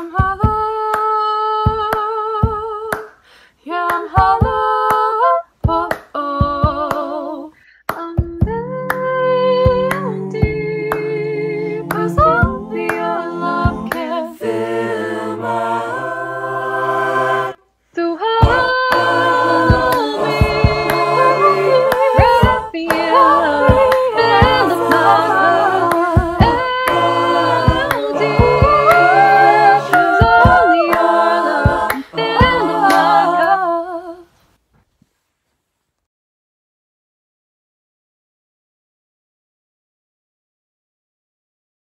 I'm hollow. Yeah, I'm hollow.